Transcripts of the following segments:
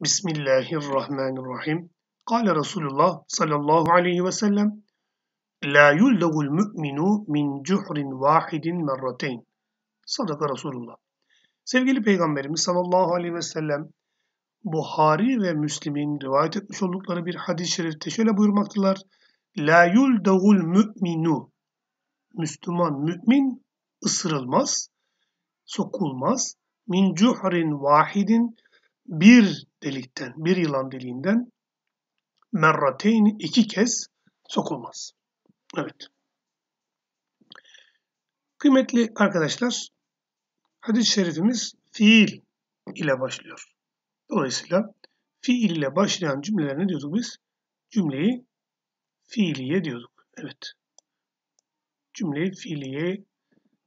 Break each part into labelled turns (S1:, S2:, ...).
S1: Bismillahirrahmanirrahim. Kale Resulullah sallallahu aleyhi ve sellem La yuldagul mü'minu min cuhrin vahidin merrateyn. Sadaka Resulullah. Sevgili Peygamberimiz sallallahu aleyhi ve sellem Buhari ve Müslim'in rivayet etmiş oldukları bir hadis-i şerifte şöyle buyurmaktalar. La yuldagul mü'minu. Müslüman mümin ısırılmaz, sokulmaz. Min cuhrin vahidin bir delikten, bir yılan deliğinden merrateyni iki kez sokulmaz. Evet. Kıymetli arkadaşlar, hadis-i şerifimiz fiil ile başlıyor. Dolayısıyla fiil ile başlayan cümleler ne diyorduk biz? Cümleyi fiiliye diyorduk. Evet. Cümleyi fiiliye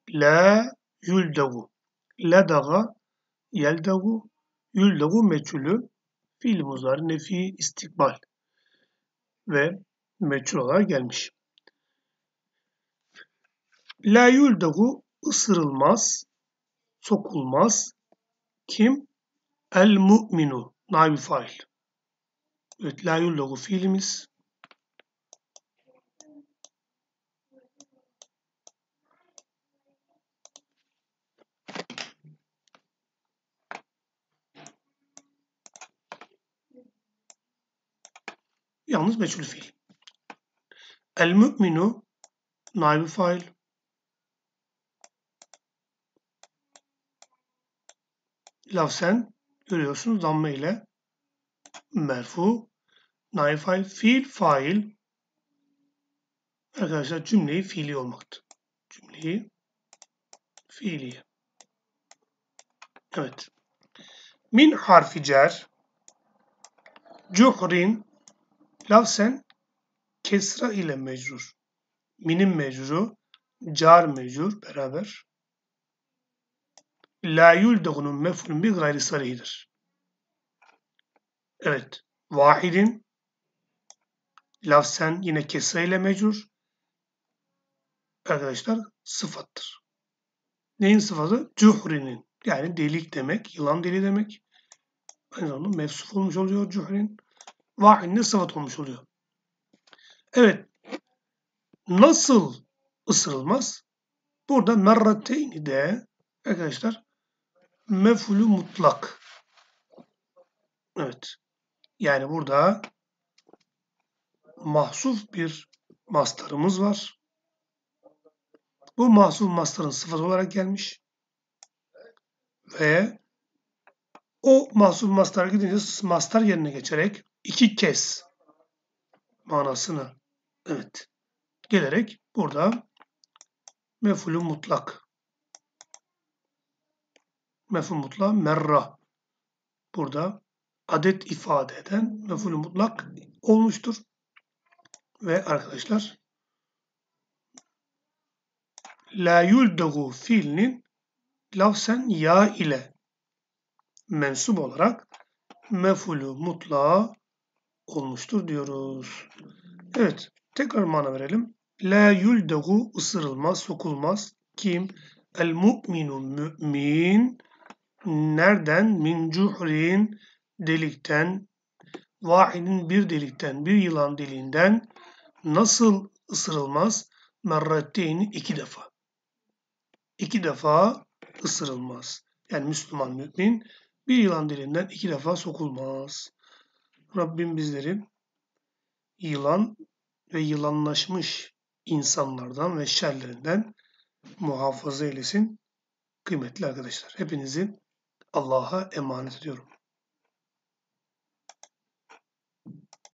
S1: la yuldagu. Ladaga yeldagu Yüldagu meçhulü fiil muzari nefi istikbal ve meçhul olarak gelmiş. La yüldagu ısırılmaz, sokulmaz. Kim? El mu'minu. Nabi fail. Evet, la yüldagu fiilimiz. Yalnız meçhul fiil. El müminu naib fail. Lafzen görüyorsunuz zamme ile merfu naib fail fiil fail arkadaşlar cümleyi fiili olmaktı. Cümleyi fiili. Evet. Min harfi cer cuhrin Lafzen kesra ile mecrur. Minin mecruru, car mecrur beraber. La yuldagunun mef'ulun bir gayri sarihidir. Evet. Vahidin lafzen yine kesra ile mecrur. Arkadaşlar sıfattır. Neyin sıfatı? Cuhri'nin. Yani delik demek, yılan deli demek. Aynı zamanda mefsuf olmuş oluyor cuhrin vahidine sıfat olmuş oluyor. Evet. Nasıl ısırılmaz? Burada merrateyni de arkadaşlar mefulü mutlak. Evet. Yani burada mahsuf bir mastarımız var. Bu mahsuf mastarın sıfat olarak gelmiş. Ve o mahsuf mastar gidince mastar yerine geçerek iki kez manasını evet gelerek burada mefulü mutlak meful mutlak merra burada adet ifade eden mefulü mutlak olmuştur. Ve arkadaşlar la yuldagu fiilinin lafzen ya ile mensup olarak mefulü mutlağa olmuştur diyoruz. Evet, tekrar mana verelim. La yuldagu ısırılmaz, sokulmaz. Kim? El mu'minu mümin. Nereden? Min cuhrin delikten, vahidin bir delikten, bir yılan deliğinden nasıl ısırılmaz? Merratteyni iki defa. İki defa ısırılmaz. Yani Müslüman mümin bir yılan deliğinden iki defa sokulmaz. Rabbim bizleri yılan ve yılanlaşmış insanlardan ve şerlerinden muhafaza eylesin. Kıymetli arkadaşlar, hepinizi Allah'a emanet ediyorum.